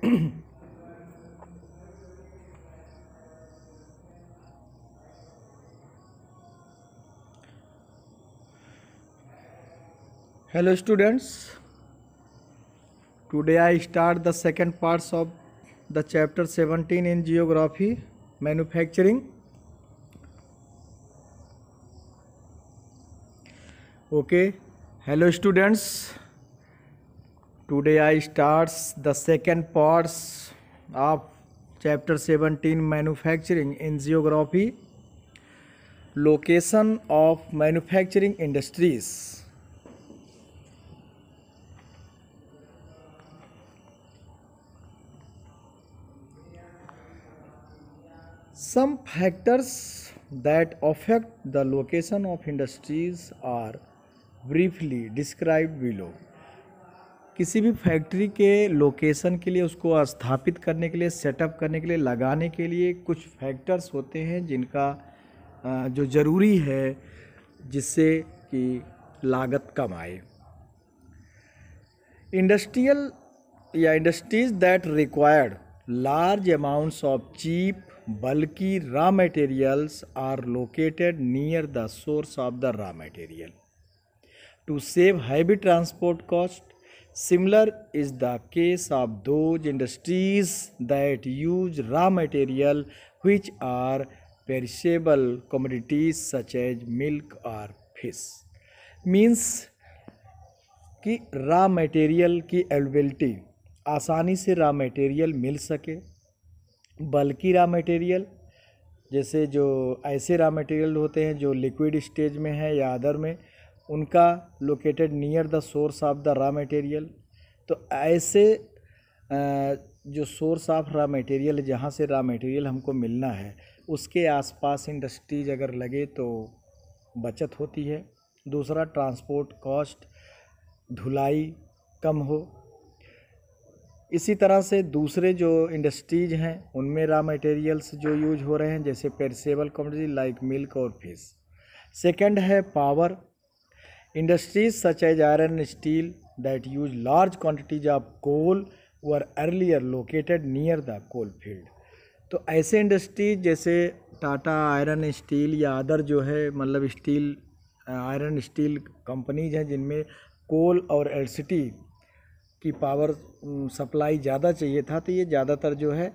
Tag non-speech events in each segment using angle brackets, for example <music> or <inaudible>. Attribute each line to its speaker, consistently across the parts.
Speaker 1: <clears throat> hello students. Today i start the second parts of the chapter 17 in geography manufacturing. Okay. Hello students today i starts the second parts of chapter 17 manufacturing in geography location of manufacturing industries Some factors that affect the location of industries are briefly described below. किसी भी factory के location के लिए उसको स्थापित करने के लिए सेटअप करने के लिए लगाने के लिए कुछ फैक्टर्स होते हैं जिनका जो ज़रूरी है जिससे कि लागत कम आए इंडस्ट्रियल या industries that required large amounts of cheap bulky raw materials are located near the source of the raw material. To save heavy transport cost, similar is the case of those industries that use raw material which are perishable commodities such as milk or fish. Means कि raw material की availability आसानी से raw material मिल सके बल्कि raw material जैसे जो ऐसे raw material होते हैं जो लिक्विड स्टेज में है या अदर में उनका located near the source of the raw material तो ऐसे जो सोर्स ऑफ़ रॉ मटेरियल जहाँ से रॉ मटेरियल हमको मिलना है, उसके आसपास इंडस्ट्रीज़ अगर लगे तो बचत होती है। दूसरा ट्रांसपोर्ट कॉस्ट धुलाई कम हो। इसी तरह से दूसरे जो इंडस्ट्रीज़ हैं, उनमें रॉ मटेरियल्स जो यूज़ हो रहे हैं, जैसे पेरिसेबल कमोडिटी लाइक मिल्क और फ़िश सेकंड है power industries such as iron steel that use large quantities of coal were earlier located near the coal field तो ऐसे इंडस्ट्रीज़ जैसे टाटा आयरन स्टील या अदर जो है मतलब स्टील, आयरन स्टील कंपनीज़ हैं जिनमें कोल और एलसिटी की पावर सप्लाई ज़्यादा चाहिए था तो ये ज़्यादातर जो है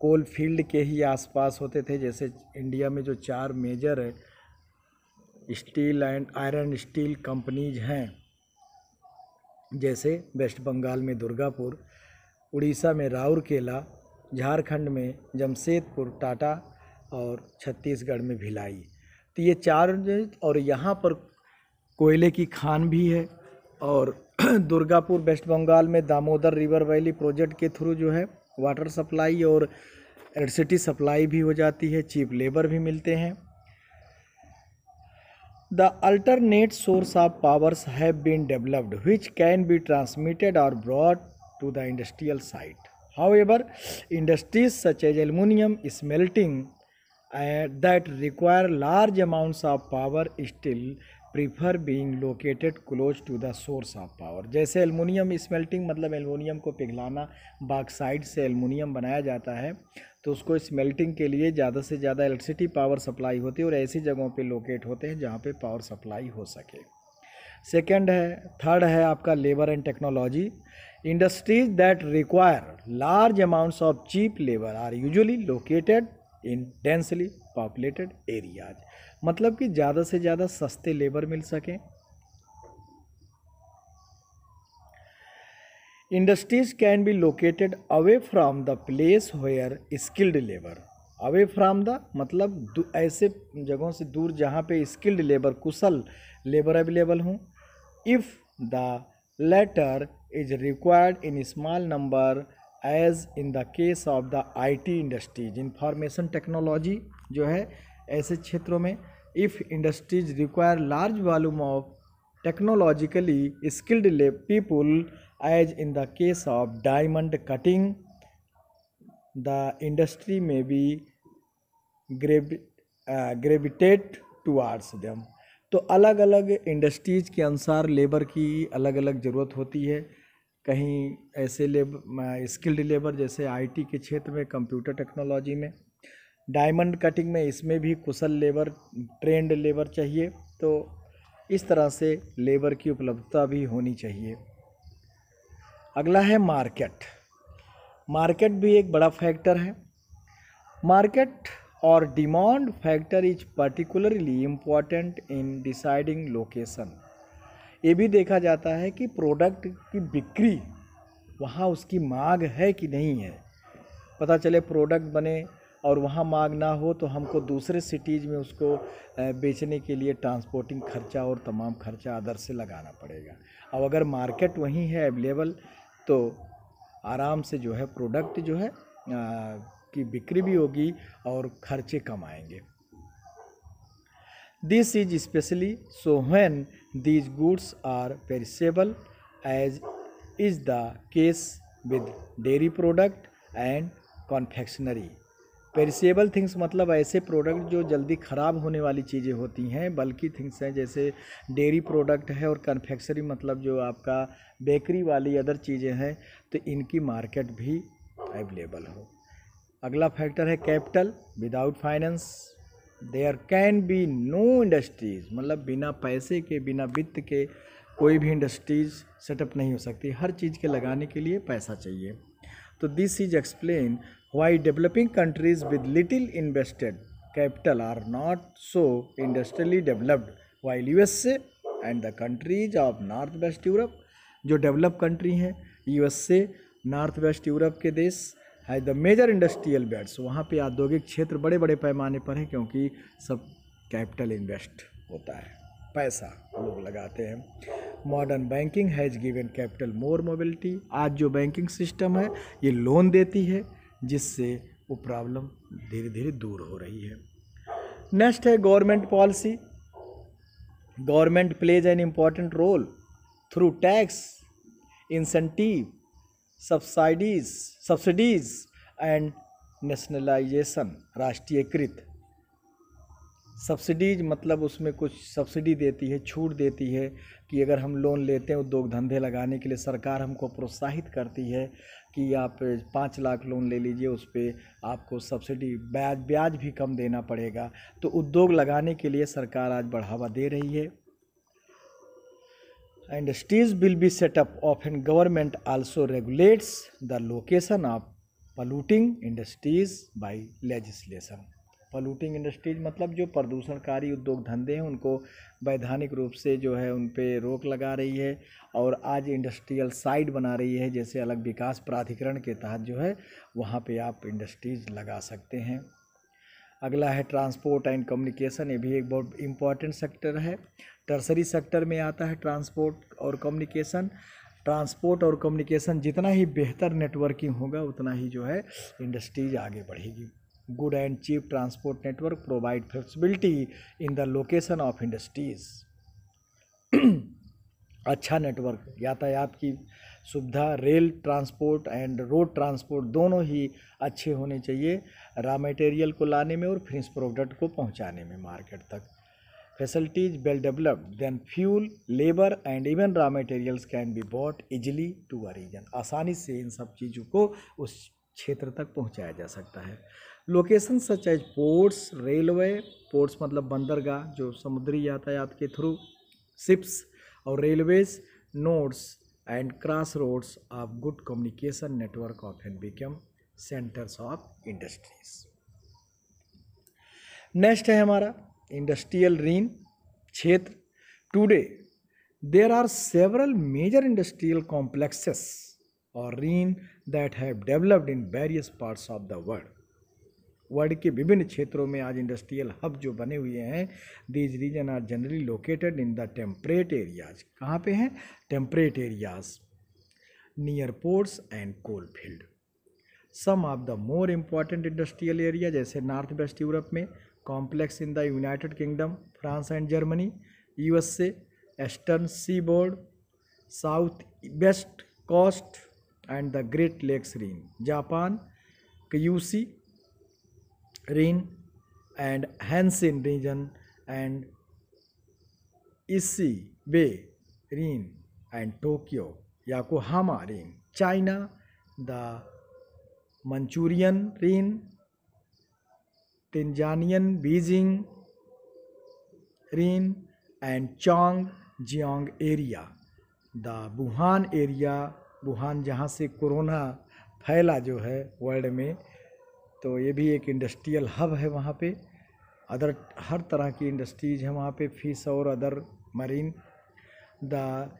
Speaker 1: कोल फ़ील्ड के ही आसपास होते थे, जैसे इंडिया में जो चार मेजर है steel and iron steel companies हैं, जैसे वेस्ट बंगाल में दुर्गापुर, उड़ीसा में राउरकेला, झारखंड में जमशेदपुर, टाटा और छत्तीसगढ़ में भिलाई। तो ये चार और यहाँ पर कोयले की खान भी है और <clears throat> दुर्गापुर, वेस्ट बंगाल में दामोदर रिवर वैली प्रोजेक्ट के थ्रू जो है वाटर सप्लाई और एलेक्ट्रिसिटी सप्लाई भी हो जाती है, चीप लेबर भी मिलते हैं। The alternate source of powers have been developed which can be transmitted और brought to the industrial site however industries such as aluminium smelting that require large amounts of power still prefer being located close to the source of power जैसे aluminium smelting मतलब aluminium को पिघलाना bauxite से aluminium बनाया जाता है। तो उसको स्मेल्टिंग के लिए ज़्यादा से ज़्यादा इलेक्ट्रिसिटी पावर सप्लाई होती है और ऐसी जगहों पे लोकेट होते हैं जहाँ पे पावर सप्लाई हो सके। सेकेंड है थर्ड है आपका labour and technology industries that require large amounts of cheap labour are usually located in densely populated areas मतलब कि ज़्यादा से ज़्यादा सस्ते लेबर मिल सकें। Industries can be located away from the place where skilled labour away from the मतलब ऐसे जगहों से दूर जहाँ पे स्किल्ड लेबर कुशल लेबर अवेलेबल हों। If the latter is required in small number as in the case of the IT industries information technology जो है ऐसे क्षेत्रों में if industries require large volume of technologically skilled people as in the case of diamond cutting the industry may be gravitate towards them तो अलग अलग industries के अनुसार लेबर की अलग अलग ज़रूरत होती है। कहीं ऐसे लेबर स्किल्ड लेबर जैसे आईटी के क्षेत्र में कंप्यूटर टेक्नोलॉजी में। डायमंड कटिंग में इसमें भी कुशल लेबर ट्रेंड लेबर चाहिए। तो इस तरह से लेबर की उपलब्धता भी होनी चाहिए। अगला है मार्केट। मार्केट भी एक बड़ा फैक्टर है। मार्केट और demand factor is particularly important in deciding location. ये भी देखा जाता है कि प्रोडक्ट की बिक्री, वहाँ उसकी मांग है कि नहीं है। पता चले प्रोडक्ट बने और वहाँ मांग ना हो तो हमको दूसरे सिटीज़ में उसको बेचने के लिए ट्रांसपोर्टिंग खर्चा और तमाम खर्चा अदर से लगाना पड़ेगा। अब अगर मार्केट वहीं है अवेलेबल तो आराम से जो है प्रोडक्ट जो है आ, की बिक्री भी होगी और खर्चे कम आएँगे। This is specially so when these goods are perishable as is the case with dairy product and confectionery perishable things मतलब ऐसे प्रोडक्ट जो जल्दी ख़राब होने वाली चीज़ें होती हैं, बल्कि थिंग्स हैं जैसे डेयरी प्रोडक्ट है और कन्फेक्शनरी मतलब जो आपका बेकरी वाली अदर चीज़ें हैं तो इनकी मार्केट भी अवेलेबल हो। अगला फैक्टर है capital without finance there can be no industries मतलब बिना पैसे के, बिना वित्त के कोई भी इंडस्ट्रीज़ सेटअप नहीं हो सकती। हर चीज़ के लगाने के लिए पैसा चाहिए। तो this is explain why developing countries with little invested capital are not so industrially developed? While USA and the countries of north west Europe, जो डेवलप कंट्री हैं यूएसए नॉर्थ वेस्ट यूरोप के देश, है द मेजर इंडस्ट्रियल बेड्स वहाँ पे औद्योगिक क्षेत्र बड़े बड़े पैमाने पर हैं क्योंकि सब कैपिटल इन्वेस्ट होता है। पैसा लोग लगाते हैं। Modern banking has given capital more mobility आज जो बैंकिंग सिस्टम है, ये लोन देती है। जिससे वो प्रॉब्लम धीरे धीरे दूर हो रही है। नेक्स्ट है government policy government plays an important role through tax incentive subsidies subsidies and nationalisation राष्ट्रीयकृत। सब्सिडीज मतलब उसमें कुछ सब्सिडी देती है, छूट देती है कि अगर हम लोन लेते हैं उद्योग धंधे लगाने के लिए सरकार हमको प्रोत्साहित करती है कि आप पाँच लाख लोन ले लीजिए, उस पर आपको सब्सिडी, ब्याज ब्याज भी कम देना पड़ेगा। तो उद्योग लगाने के लिए सरकार आज बढ़ावा दे रही है। Industries will be set up of and government also regulates the location of polluting industries by legislation polluting industries मतलब जो प्रदूषणकारी उद्योग धंधे हैं, उनको वैधानिक रूप से जो है उन पर रोक लगा रही है और आज इंडस्ट्रियल साइट बना रही है, जैसे अलग विकास प्राधिकरण के तहत जो है, वहाँ पे आप इंडस्ट्रीज़ लगा सकते हैं। अगला है ट्रांसपोर्ट एंड कम्युनिकेशन ये भी एक बहुत इंपॉर्टेंट सेक्टर है। टर्सरी सेक्टर में आता है ट्रांसपोर्ट और कम्युनिकेशन ट्रांसपोर्ट और कम्युनिकेशन जितना ही बेहतर नेटवर्किंग होगा, उतना ही जो है इंडस्ट्रीज़ आगे बढ़ेगी। Good and cheap transport network provide flexibility in the location of industries. <clears throat> अच्छा नेटवर्क यातायात की सुविधा rail transport and road transport दोनों ही अच्छे होने चाहिए रॉ मटेरियल को लाने में और फिनिश प्रोडक्ट को पहुँचाने में मार्केट तक। Facilities well developed then fuel labour and even raw materials can be brought easily to a region आसानी से इन सब चीज़ों को उस क्षेत्र तक पहुँचाया जा सकता है। Location such as ports railway ports मतलब बंदरगाह, जो समुद्री यातायात के थ्रू शिप्स और railways nodes and cross roads of good communication network of and become centres of industries next है हमारा इंडस्ट्रियल रीन क्षेत्र. Today there are several major industrial complexes और region that have developed in various parts of the world world के विभिन्न क्षेत्रों में आज industrial hub जो बने हुए हैं these region are generally located in the temperate areas कहाँ पे हैं? Temperate areas near ports and coal field some of the more important industrial area जैसे नॉर्थ वेस्ट यूरोप में complex in the United Kingdom France and Germany U USA eastern seaboard south west coast and the Great Lakes region Japan Kyushu region and Hanshin region and Ise bay region and Tokyo या Yokohama region China the Manchurian region Tianjin Beijing region and Chang Jiang area the Wuhan area Wuhan जहाँ से corona फैला जो है world में तो ये भी एक इंडस्ट्रियल हब है वहाँ पे। अदर हर तरह की इंडस्ट्रीज़ है वहाँ पे। फ़िश और other marine the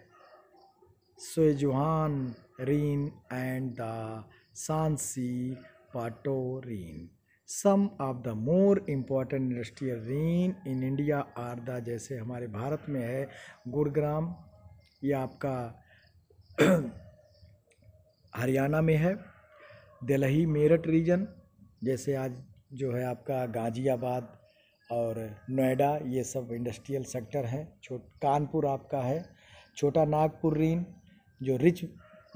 Speaker 1: Suzhou region and the Shanxi plateau region some of the more important industrial region in India are the जैसे हमारे भारत में है, गुड़ग्राम, ये आपका <clears throat> हरियाणा में है दिल्ली मेरठ रीजन जैसे आज जो है आपका गाज़ियाबाद और नोएडा, ये सब इंडस्ट्रियल सेक्टर हैं। छोट, कानपुर आपका है, छोटा नागपुर रीन, जो रिच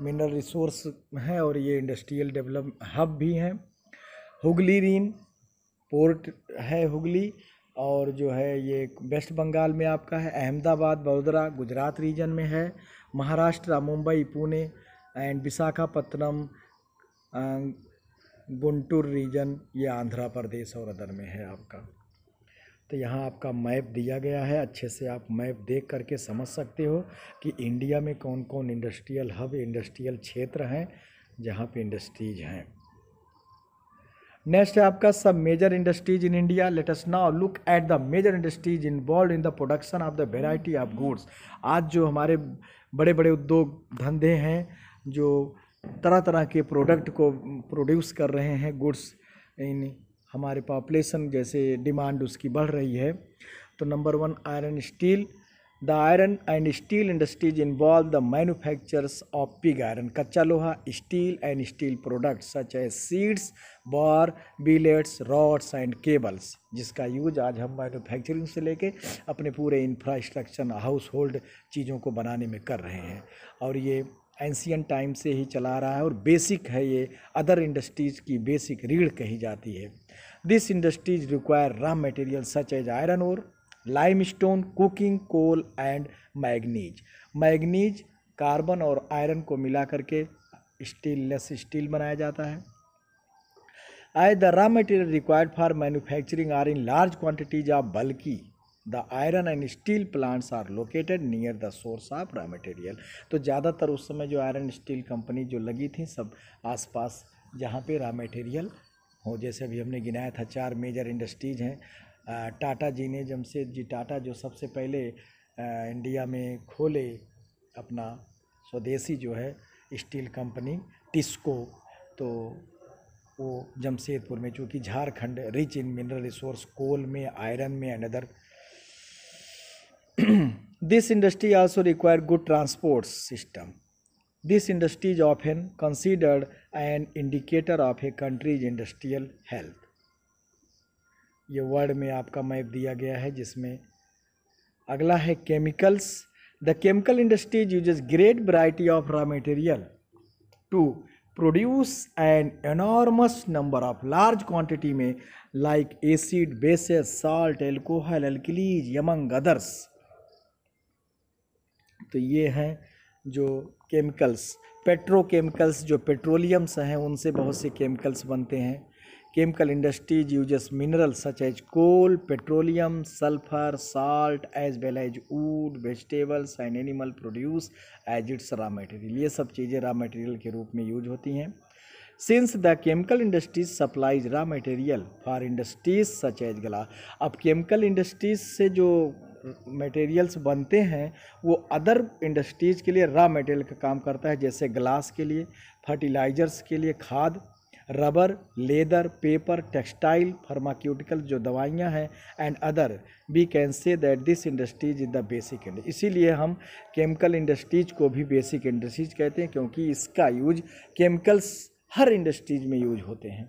Speaker 1: मिनरल रिसोर्स हैं और ये इंडस्ट्रियल डेवलप हब भी हैं। हुगली रीन पोर्ट है हुगली और जो है ये वेस्ट बंगाल में आपका है, अहमदाबाद वडोदरा गुजरात रीजन में है, महाराष्ट्र, मुंबई, पुणे एंड विशाखापत्तनम गुंटूर रीजन, ये आंध्र प्रदेश और अदर में है आपका। तो यहाँ आपका मैप दिया गया है, अच्छे से आप मैप देख करके समझ सकते हो कि इंडिया में कौन कौन इंडस्ट्रियल हब इंडस्ट्रियल क्षेत्र हैं, जहाँ पे इंडस्ट्रीज़ हैं। नेक्स्ट है आपका सब major industries in India let us now look at the major industries involve in the production of the variety of goods आज जो हमारे बड़े बड़े उद्योग धंधे हैं, जो तरह तरह के प्रोडक्ट को प्रोड्यूस कर रहे हैं गुड्स इन हमारे पॉपुलेशन जैसे डिमांड उसकी बढ़ रही है। तो number one iron steel the iron and steel industries involve the manufactures of pig iron कच्चा लोहा steel and steel products such as sheets bar billets rods and cables जिसका यूज़ आज हम मैन्युफैक्चरिंग से लेके अपने पूरे इंफ्रास्ट्रक्चर हाउस होल्ड चीज़ों को बनाने में कर रहे हैं। और ये एंशियन टाइम से ही चला रहा है और बेसिक है ये, अदर इंडस्ट्रीज़ की बेसिक रीढ़ कही जाती है। This industries require raw material such as iron और limestone coking coal and manganese manganese carbon और आयरन को मिला करके स्टीललेस स्टील बनाया जाता है। I the raw material required for manufacturing are in large quantities of bulky the iron and steel plants are located near the source of raw material तो ज़्यादातर उस समय जो आयरन स्टील कंपनी जो लगी थी सब आसपास जहाँ पे रॉ मटेरियल हो, जैसे अभी हमने गिनाया था, चार मेजर इंडस्ट्रीज़ हैं। टाटा जी ने जमशेद जी, टाटा जो सबसे पहले इंडिया में खोले अपना स्वदेशी जो है स्टील कंपनी टिस्को तो वो जमशेदपुर में, चूँकि Jharkhand rich in mineral resource coal में आयरन में and other this industry also require good transport system this industry is often considered an indicator of a country's industrial health ये वर्ड में आपका map दिया गया है, जिसमें अगला है chemicals the chemical industries uses great variety of raw material to produce an enormous number of large quantity में like acid bases salt alcohol alkalis among others तो ये हैं जो केमिकल्स, पेट्रोकेमिकल्स जो पेट्रोलियम्स हैं, उनसे बहुत से केमिकल्स बनते हैं। Chemical industries use mineral such as coal, petroleum, sulphur, salt, as well as wood, vegetables and animal produce as its raw material. ये सब चीज़ें रॉ मटेरियल के रूप में यूज़ होती हैं। Since the chemical industries supplies raw material for industries such as गला अब केमिकल इंडस्ट्रीज़ से जो मटेरियल्स बनते हैं, वो अदर इंडस्ट्रीज़ के लिए रॉ मटेरियल का काम करता है, जैसे ग्लास के लिए फर्टिलाइजर्स के लिए, खाद rubber leather paper textile pharmaceutical जो दवाइयाँ हैं and other we can say that this industries is the basic industry इसीलिए हम केमिकल इंडस्ट्रीज़ को भी बेसिक इंडस्ट्रीज़ कहते हैं, क्योंकि इसका यूज़ केमिकल्स हर इंडस्ट्रीज़ में यूज़ होते हैं।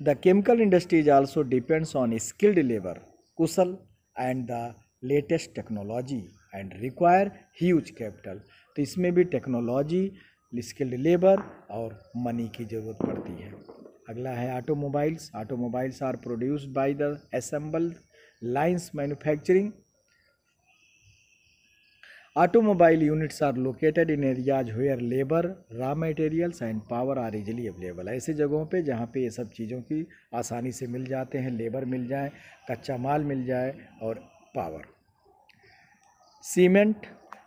Speaker 1: The chemical industries also depends on skilled labour Kusal and the latest technology and require huge capital तो इसमें भी टेक्नोलॉजी स्किल्ड लेबर और मनी की ज़रूरत पड़ती है। अगला है automobiles automobiles are produced by the assembled lines manufacturing Automobile units are located in areas where labor, raw materials and power are easily available. ऐसे जगहों पे जहाँ पे ये सब चीज़ों की आसानी से मिल जाते हैं लेबर मिल जाए कच्चा माल मिल जाए और power cement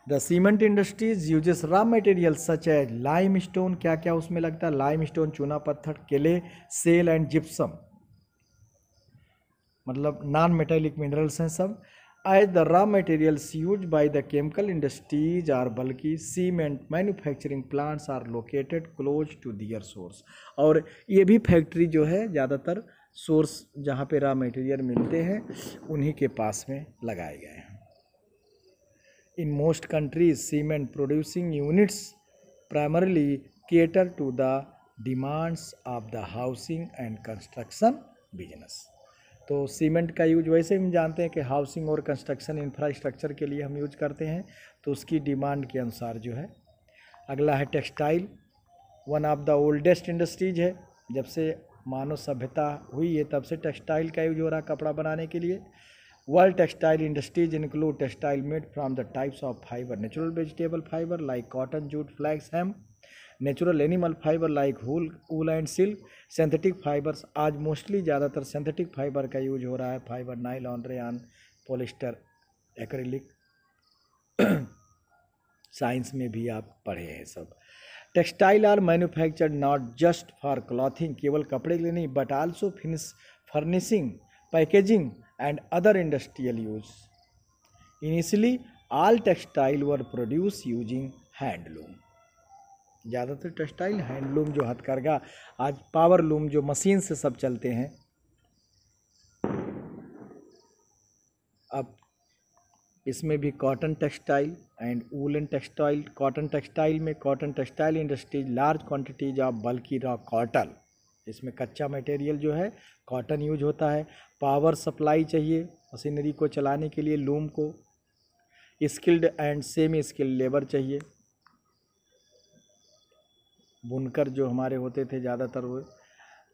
Speaker 1: the cement industries uses raw material such as limestone क्या क्या उसमें लगता है? लाइम स्टोन चूना पत्थर केले सेल एंड जिप्सम मतलब नॉन मेटेलिक मिनरल्स हैं सब। As the raw materials use by the chemical industries are bulky cement manufacturing plants are located close to their source और ये भी फैक्ट्री जो है, ज़्यादातर सोर्स जहाँ पे रॉ मटेरियल मिलते हैं, उन्हीं के पास में लगाए गए हैं। In most countries cement producing units primarily cater to the demands of the housing and construction business तो सीमेंट का यूज़ वैसे हम जानते हैं कि हाउसिंग और कंस्ट्रक्शन इंफ्रास्ट्रक्चर के लिए हम यूज़ करते हैं तो उसकी डिमांड के अनुसार जो है। अगला है textile, one of the oldest industries है। जब से मानव सभ्यता हुई है, तब से टेक्सटाइल का यूज़ हो रहा है कपड़ा बनाने के लिए। World textile industries include textile made from the types of fibre natural vegetable fibre like cotton jute flax hemp natural animal fibre like wool, wool and silk synthetic fibres आज mostly ज़्यादातर synthetic fibre का use हो रहा है fibre nylon rayon polyester acrylic science में भी आप पढ़े हैं सब। Textile are manufactured not just for clothing केवल कपड़े के लिए नहीं but also finish furnishing packaging and other industrial use initially all textile were produced using handloom ज़्यादातर टेक्सटाइल हैंडलूम जो हथकरघा, आज पावर लूम जो मशीन से सब चलते हैं। अब इसमें भी cotton textile and woollen textile, cotton textile में cotton textile industries large quantities of bulky raw cotton. इसमें कच्चा मटेरियल जो है, कॉटन यूज़ होता है। पावर सप्लाई चाहिए मशीनरी को चलाने के लिए, लूम को। Skilled and semi skilled labour चाहिए। बुनकर जो हमारे होते थे ज़्यादातर वो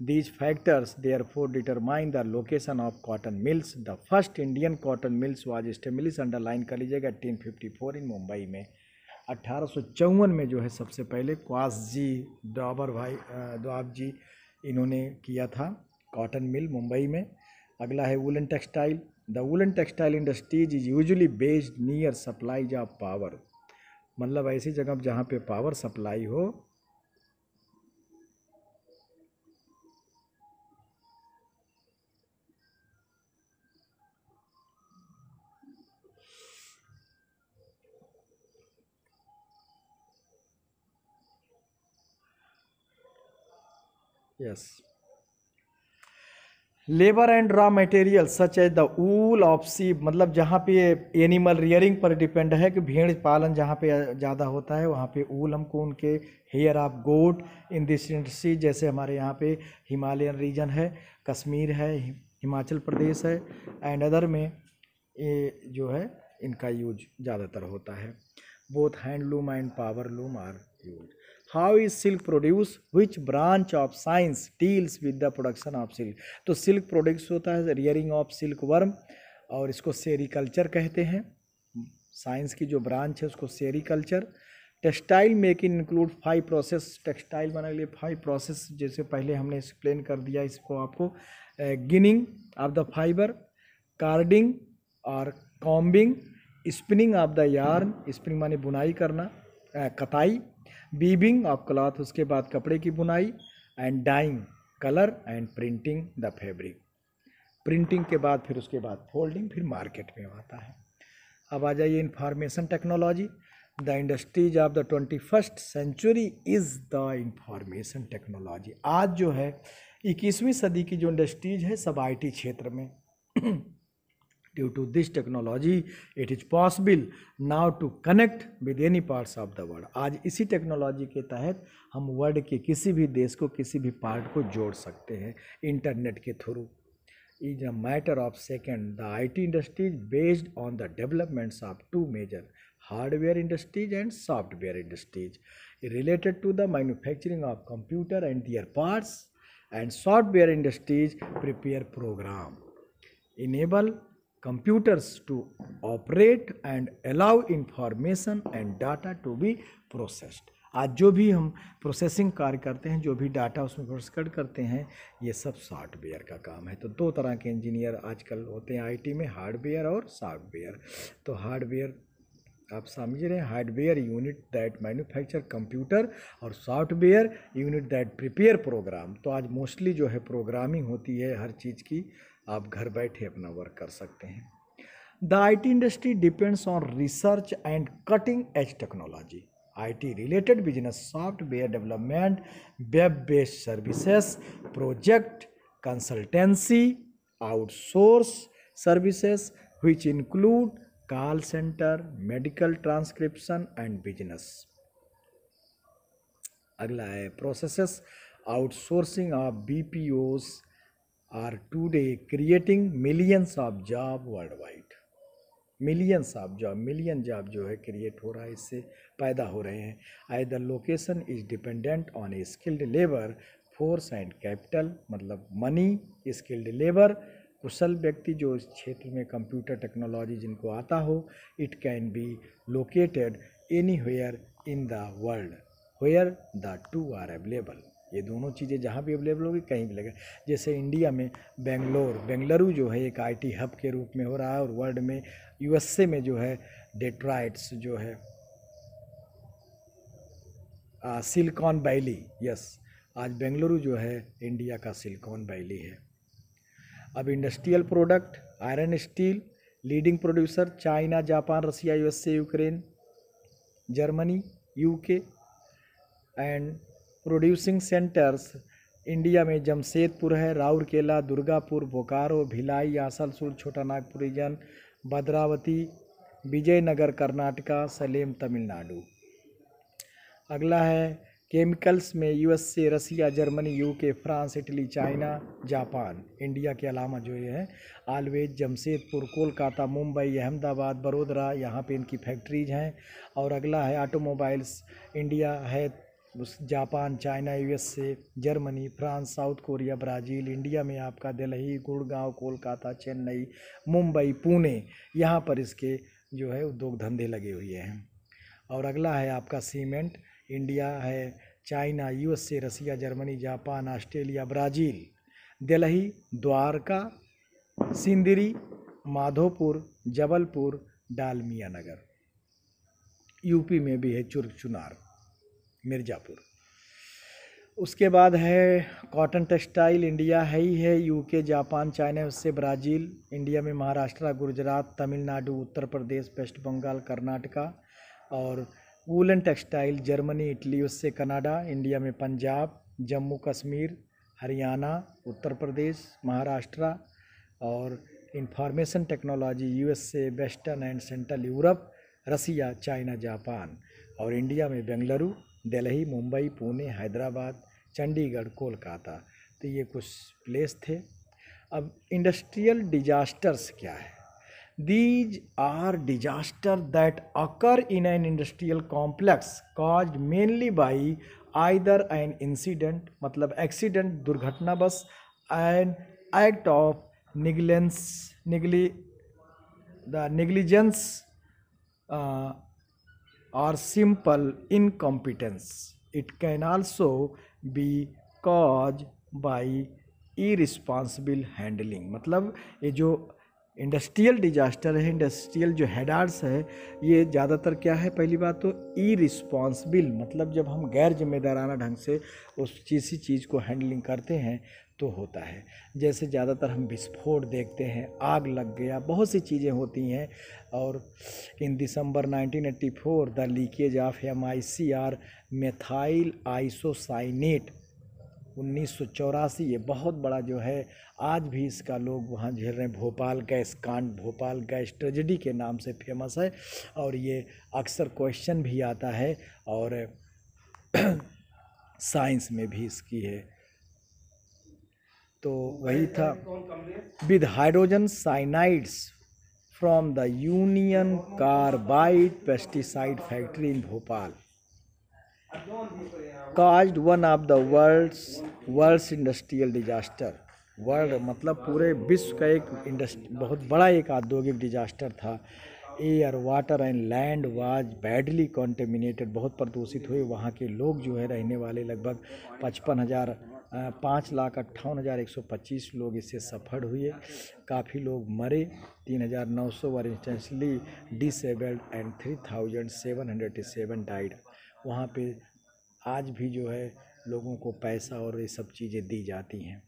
Speaker 1: these factors therefore determine the location of cotton mills the first Indian cotton mills was established underline कर लीजिएगा eighteen fifty four in Mumbai में अट्ठारह में जो है सबसे पहले क्वास जी द्वाबर भाई द्वाब जी इन्होंने किया था कॉटन मिल मुंबई में. अगला है woollen textile the woollen textile industries is usually based near supply of power मतलब ऐसी जगह जहाँ पे पावर सप्लाई हो yes. Labour and raw material such as the wool of sheep मतलब जहाँ पे एनिमल रियरिंग पर डिपेंड है कि भेड़ पालन जहाँ पे ज़्यादा होता है, वहाँ पे ऊल हमको उनके hair of goat in this industry जैसे हमारे यहाँ पे हिमालयन रीजन है कश्मीर है हिमाचल प्रदेश है एंड अदर में ये जो है, इनका यूज़ ज़्यादातर होता है। Both handloom and power loom are use how is silk produce which branch of science deals with the production of silk तो सिल्क प्रोड्यूस होता है रियरिंग ऑफ़ सिल्क वर्म और इसको सेरिकल्चर कहते हैं। साइंस की जो ब्रांच है उसको sericulture textile making include five process textile बनाने के लिए फाइव प्रोसेस जैसे पहले हमने एक्सप्लेन कर दिया इसको आपको। Ginning of the fibre carding और combing spinning of the yarn spinning माने बुनाई करना। कताई। बीबिंग ऑफ़ क्लॉथ उसके बाद कपड़े की बुनाई and dyeing colour and printing the fabric printing के बाद फिर उसके बाद फोल्डिंग फिर मार्केट में आता है अब आ जाइए information technology the industries of the twenty first century is the information technology आज जो है, इक्कीसवीं सदी की जो इंडस्ट्रीज़ है, सब आईटी क्षेत्र में। Due to this technology, it is possible now to connect with any parts of the world. आज इसी टेक्नोलॉजी के तहत हम वर्ल्ड के किसी भी देश को किसी भी पार्ट को जोड़ सकते हैं इंटरनेट के through is a matter of second. The IT industry is based on the developments of two major hardware industries and software industries related to the manufacturing of computer and their parts and software industries prepare program enable computers to operate and allow information and data to be processed. आज जो भी हम processing कार्य करते हैं, जो भी data उसमें प्रोसेस करते हैं, ये सब सॉफ्टवेयर का काम है। तो दो तरह के इंजीनियर आजकल होते हैं आईटी में हार्डवेयर और सॉफ्टवेयर तो हार्डवेयर आप समझ रहे हैं hardware unit that manufacture computer और software unit that prepare program तो आज मोस्टली जो है प्रोग्रामिंग होती है हर चीज़ की। आप घर बैठे अपना वर्क कर सकते हैं। The I T industry depends on research and cutting edge technology I T related business software development web based services project consultancy outsource services which include call center, medical transcription and business. अगला है processes outsourcing of B P Os today creating millions of job world wide millions of job million job जो है create हो रहा है, इससे पैदा हो रहे हैं। The location is dependent on a skilled labour force and capital मतलब मनी स्किल्ड लेबर कुशल व्यक्ति जो इस क्षेत्र में कंप्यूटर टेक्नोलॉजी जिनको आता हो it can be located anywhere in the world where the two are available ये दोनों चीज़ें जहाँ भी अवेलेबल होगी, कहीं भी लगे। जैसे इंडिया में बेंगलोर बेंगलुरु जो है एक आईटी हब के रूप में हो रहा है और वर्ल्ड में यूएसए में जो है डेट्राइट्स जो है सिलिकॉन वैली यस आज बेंगलुरु जो है इंडिया का सिलिकॉन वैली है। अब industrial product iron steel leading producer China Japan Russia USA Ukraine Germany UK and producing centres India में जमशेदपुर है, राउरकेला, दुर्गापुर, बोकारो, भिलाई आसलसोल छोटा नागपुर रीजन भद्रावती, विजयनगर, कर्नाटका, सलेम, तमिलनाडु। अगला है केमिकल्स में USA Russia Germany UK France Italy China Japan India के अलावा जो ये है आलवेज जमशेदपुर, कोलकाता, मुंबई, अहमदाबाद, बड़ोदरा, यहाँ पे इनकी फैक्ट्रीज हैं। और अगला है ऑटोमोबाइल्स इंडिया है Japan, China, USA, Germany, France, South Korea, Brazil, India में आपका दिल्ली, गुड़गांव, कोलकाता, चेन्नई, मुंबई, पुणे, यहाँ पर इसके जो है उद्योग धंधे लगे हुए हैं। और अगला है आपका सीमेंट, इंडिया है, China, USA, Russia, Germany, Japan, Australia, Brazil, Delhi, Dwarka, Sindri, Madhopur, Jabalpur, Dalmia Nagar. UP में भी है चुर चुनार मिर्ज़ापुर। उसके बाद है कॉटन टेक्सटाइल इंडिया है ही है यूके जापान, चाइना, उससे ब्राज़ील, इंडिया में महाराष्ट्र, गुजरात, तमिलनाडु, उत्तर प्रदेश, वेस्ट बंगाल, कर्नाटका और वूलन टेक्सटाइल, जर्मनी, इटली, उससे कनाडा, इंडिया में पंजाब, जम्मू, कश्मीर, हरियाणा, उत्तर प्रदेश, महाराष्ट्र और information technology USA western and central Europe Russia, China, Japan और इंडिया में बेंगलुरु दिल्ली, मुंबई, पुणे, हैदराबाद, चंडीगढ़, कोलकाता तो ये कुछ प्लेस थे। अब इंडस्ट्रियल डिजास्टर्स क्या है? These are disaster that occur in an industrial complex cause mainly by either an incident मतलब एक्सीडेंट दुर्घटना बस an act of negligence निगली the negligence or simple incompetence. It can also be caused by irresponsible handling. मतलब ये जो industrial disaster है industrial जो हेडार्स है, ये ज़्यादातर क्या है पहली बात तो ई रिस्पॉन्सिबिल मतलब जब हम गैर जिम्मेदाराना ढंग से उस किसी चीज़ को हैंडलिंग करते हैं तो होता है। जैसे ज़्यादातर हम विस्फोट देखते हैं, आग लग गया, बहुत सी चीज़ें होती हैं और in December 1984 the leakage of M I C or methyl isocyanate उन्नीस सौ चौरासी, ये बहुत बड़ा जो है, आज भी इसका लोग वहाँ झेल रहे हैं। भोपाल गैस कांड, भोपाल गैस ट्रेजिडी के नाम से फ़ेमस है और ये अक्सर क्वेश्चन भी आता है और <clears throat> साइंस में भी इसकी है। तो वही था। With hydrogen cyanides from the Union Carbide pesticide factory in Bhopal. caused one of the world's worst industrial disaster. World मतलब पूरे विश्व का एक इंडस्ट्री बहुत बड़ा एक औद्योगिक डिजास्टर था। Air water and land was badly contaminated बहुत प्रदूषित हुए। वहाँ के लोग जो है रहने वाले लगभग पचपन हज़ार पाँच लाख अट्ठावन हज़ार एक सौ पच्चीस लोग इससे सफ़र हुए। काफ़ी लोग मरे। तीन हज़ार नौ सौ were instantly disabled and three thousand seven hundred seven died. वहाँ पे आज भी जो है लोगों को पैसा और ये सब चीज़ें दी जाती हैं।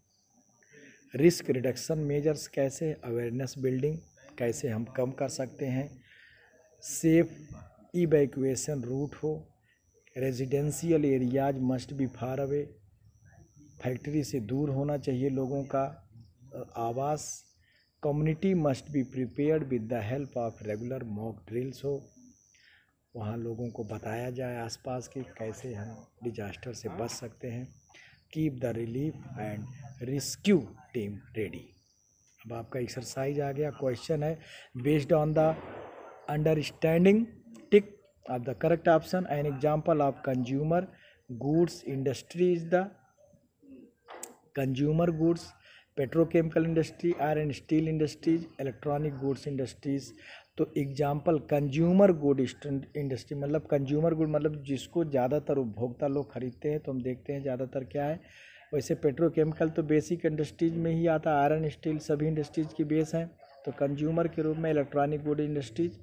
Speaker 1: रिस्क रिडक्शन मेजर्स कैसे? अवेयरनेस बिल्डिंग कैसे हम कम कर सकते हैं? सेफ़ इवैक्यूएशन रूट हो। Residential areas must be far away. Factory से दूर होना चाहिए लोगों का, आवास। Community must be prepared with the help of regular mock drills हो। वहाँ लोगों को बताया जाए आसपास के कैसे हम डिजास्टर से बच सकते हैं। Keep the relief and rescue team ready अब आपका एक्सरसाइज आ गया। क्वेश्चन है based on the understanding tick of the correct option an example of consumer goods industry is the consumer goods petrochemical industry iron steel industries electronic goods industries तो example consumer good industry मतलब consumer good मतलब जिसको ज़्यादातर उपभोक्ता लोग खरीदते हैं तो हम देखते हैं ज़्यादातर क्या है। वैसे पेट्रोकेमिकल तो बेसिक इंडस्ट्रीज़ में ही आता है आयरन स्टील सभी इंडस्ट्रीज़ की बेस हैं। तो कंज्यूमर के रूप में electronic good industries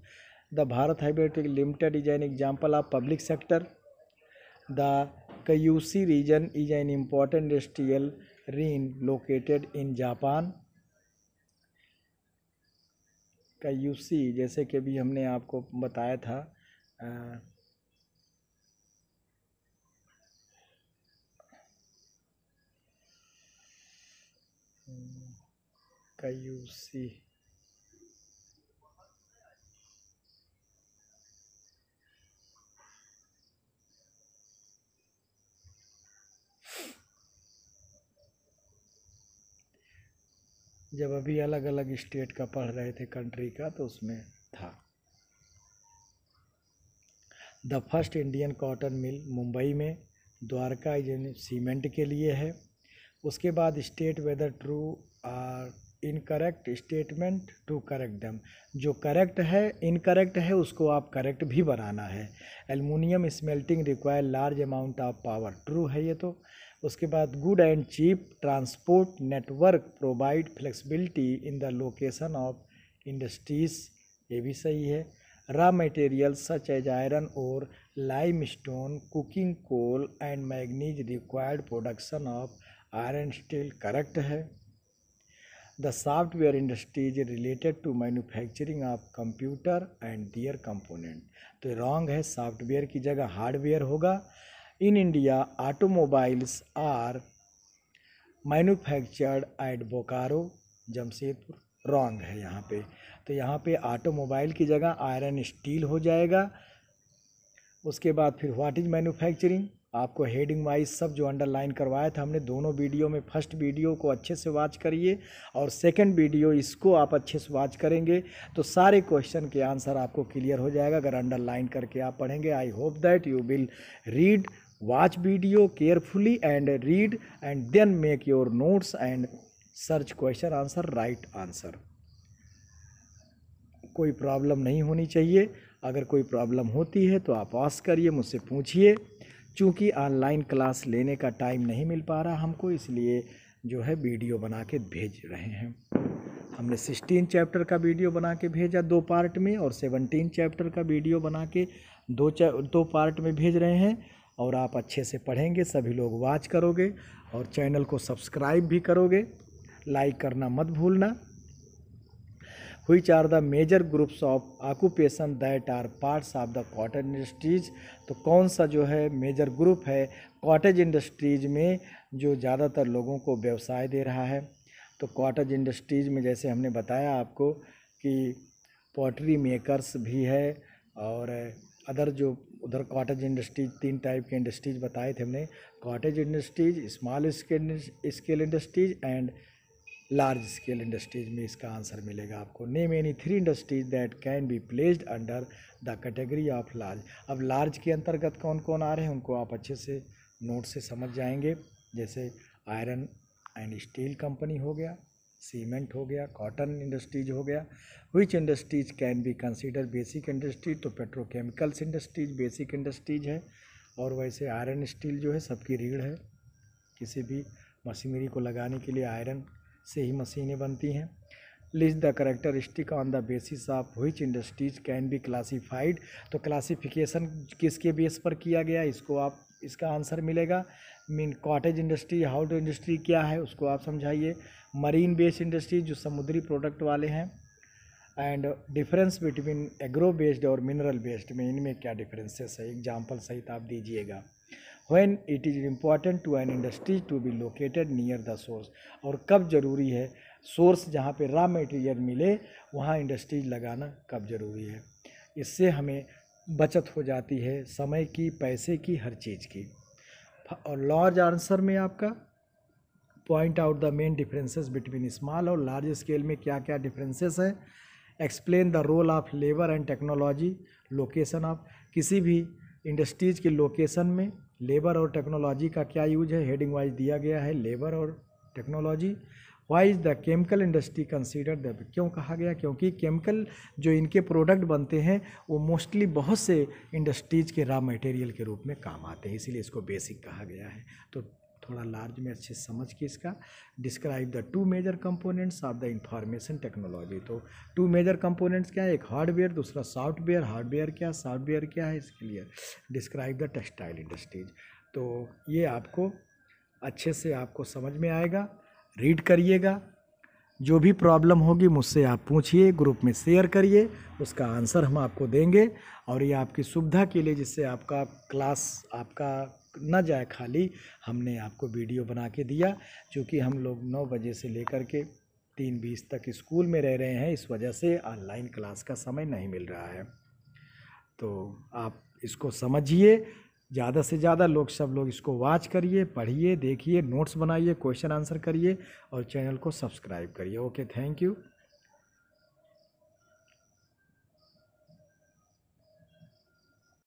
Speaker 1: the Bharat हाइब्रेटिक limited is an example of public sector, the कयूसी region is an important industrial region located in Japan का यूसी जैसे कि अभी हमने आपको बताया था आ, का यूसी जब अभी अलग अलग स्टेट का पढ़ रहे थे कंट्री का तो उसमें था। The first Indian cotton mill Mumbai में, द्वारका सीमेंट के लिए है। उसके बाद state whether true or incorrect statement to correct them जो करेक्ट है इनकरेक्ट है, उसको आप करेक्ट भी बनाना है। Aluminium smelting require large amount of power true है ये तो। उसके बाद good and cheap transport network provide flexibility in the location of industries ये भी सही है। Raw material such as iron और limestone coking coal and manganese required production of iron steel correct है। The software industry is related to manufacturing of computer and their component तो wrong है software की जगह हार्डवेयर होगा। In India automobiles are manufactured at Bokaro Jamshedpur wrong है यहाँ पे। तो यहाँ पे ऑटोमोबाइल की जगह आयरन स्टील हो जाएगा। उसके बाद फिर व्हाट इज़ मैन्युफैक्चरिंग आपको हेडिंग वाइज सब जो अंडरलाइन करवाया था हमने, दोनों वीडियो में फ़र्स्ट वीडियो को अच्छे से वॉच करिए और सेकंड वीडियो इसको आप अच्छे से वॉच करेंगे। तो सारे क्वेश्चन के आंसर आपको क्लियर हो जाएगा। अगर अंडरलाइन करके आप पढ़ेंगे I hope that you will read watch video carefully and read and then make your notes and search question answer, right answer. कोई प्रॉब्लम नहीं होनी चाहिए। अगर कोई प्रॉब्लम होती है तो आप आस करिए, मुझसे पूछिए। चूँकि ऑनलाइन क्लास लेने का टाइम नहीं मिल पा रहा हमको, इसलिए जो है वीडियो बना के भेज रहे हैं। हमने सिक्सटीन चैप्टर का वीडियो बना के भेजा दो पार्ट में और सेवनटीन चैप्टर का वीडियो बना के दो दो पार्ट में भेज रहे हैं। और आप अच्छे से पढ़ेंगे, सभी लोग वॉच करोगे और चैनल को सब्सक्राइब भी करोगे। लाइक करना मत भूलना। Which are the major groups of occupation that are parts of the cottage industries तो कौन सा जो है मेजर ग्रुप है? कॉटेज इंडस्ट्रीज़ में जो ज़्यादातर लोगों को व्यवसाय दे रहा है। तो कॉटेज इंडस्ट्रीज़ में जैसे हमने बताया आपको कि पॉटरी मेकर्स भी है और अदर जो उधर कॉटेज इंडस्ट्रीज़ तीन टाइप के इंडस्ट्रीज़ बताए थे हमने। Cottage industries small scale industries and large scale industries में इसका आंसर मिलेगा आपको। Name any three industries that can be placed under the category of large अब लार्ज के अंतर्गत कौन कौन आ रहे हैं, उनको आप अच्छे से नोट से समझ जाएँगे। जैसे आयरन एंड स्टील कंपनी हो गया। सीमेंट हो गया कॉटन इंडस्ट्रीज़ हो गया which industries can be consider basic industry तो पेट्रोकेमिकल्स इंडस्ट्रीज़ बेसिक इंडस्ट्रीज़ है और वैसे आयरन स्टील जो है सबकी रीढ़ है। किसी भी मशीनरी को लगाने के लिए आयरन से ही मशीनें बनती हैं। List the characteristic on the basis of which industries can be classified तो क्लासिफिकेशन किसके बेस पर किया गया? इसको आप, इसका आंसर मिलेगा। मीन कॉटेज इंडस्ट्री हाउड इंडस्ट्री क्या है? उसको आप समझाइए। मरीन बेस्ड इंडस्ट्री जो समुद्री प्रोडक्ट वाले हैं and difference between agro based और मिनरल बेस्ड में इनमें क्या डिफरेंसेस है? एग्ज़ाम्पल सहित आप दीजिएगा। When it is important to an industry to be located near the source, और कब ज़रूरी है? सोर्स जहाँ पे रॉ मटेरियल मिले, वहाँ इंडस्ट्रीज़ लगाना कब ज़रूरी है? इससे हमें बचत हो जाती है, समय की, पैसे की, हर चीज़ की। और लॉर्ज आंसर में आपका point out the main differences between small और लार्ज स्केल में क्या क्या डिफरेंसेस है? Explain the role of labour and technology location of किसी भी इंडस्ट्रीज़ के लोकेशन में लेबर और टेक्नोलॉजी का क्या यूज़ है? हेडिंग वाइज दिया गया है लेबर और technology why is the chemical industry consider the क्यों कहा गया? क्योंकि केमिकल जो इनके प्रोडक्ट बनते हैं, वो मोस्टली बहुत से इंडस्ट्रीज़ के रॉ मटेरियल के रूप में काम आते हैं, इसीलिए इसको बेसिक कहा गया है। तो थोड़ा लार्ज में अच्छे समझ के इसका describe the two major components of the information technology तो टू मेजर कंपोनेंट्स क्या है? एक हार्डवेयर दूसरा सॉफ्टवेयर हार्डवेयर क्या? सॉफ्टवेयर क्या है? इसके लिए डिस्क्राइब द टेक्सटाइल इंडस्ट्रीज़ तो ये आपको अच्छे से आपको समझ में आएगा। रीड करिएगा। जो भी प्रॉब्लम होगी मुझसे आप पूछिए ग्रुप में शेयर करिए, उसका आंसर हम आपको देंगे। और ये आपकी सुविधा के लिए जिससे आपका क्लास आपका न जाए खाली, हमने आपको वीडियो बना के दिया, चूँकि हम लोग नौ बजे से लेकर के तीन बीस तक स्कूल में रह रहे हैं, इस वजह से ऑनलाइन क्लास का समय नहीं मिल रहा है। तो आप इसको समझिए, ज़्यादा से ज़्यादा लोग, सब लोग इसको वॉच करिए, पढ़िए, देखिए नोट्स बनाइए क्वेश्चन आंसर करिए और चैनल को सब्सक्राइब करिए। Okay thank you